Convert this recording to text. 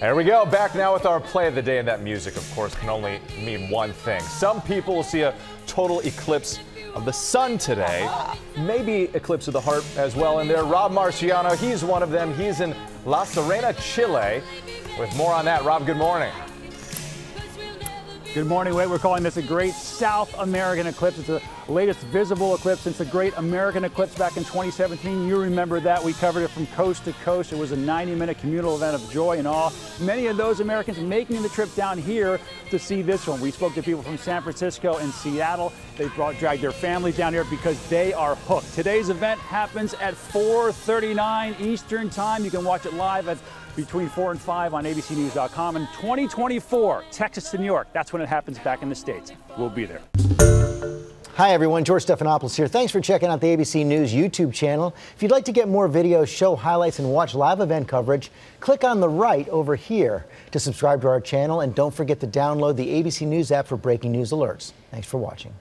There we go. Back now with our play of the day, and that music, of course, can only mean one thing. Some people will see a total eclipse of the sun today, maybe eclipse of the heart as well. And there, Rob Marciano, he's one of them. He's in La Serena, Chile. With more on that, Rob, good morning. Good morning, Wade. We're calling this a great South American eclipse. It's the latest visible eclipse since the great American eclipse back in 2017. You remember that. We covered it from coast to coast. It was a 90-minute communal event of joy and awe. Many of those Americans making the trip down here to see this one. We spoke to people from San Francisco and Seattle. They brought dragged their families down here because they are hooked. Today's event happens at 4:39 Eastern Time. You can watch it live at between 4 and 5 on abcnews.com. And 2024, Texas to New York, that's when it happens back in the States. We'll be there. Hi, everyone. George Stephanopoulos here. Thanks for checking out the ABC News YouTube channel. If you'd like to get more videos, show highlights, and watch live event coverage, click on the right over here to subscribe to our channel. And don't forget to download the ABC News app for breaking news alerts. Thanks for watching.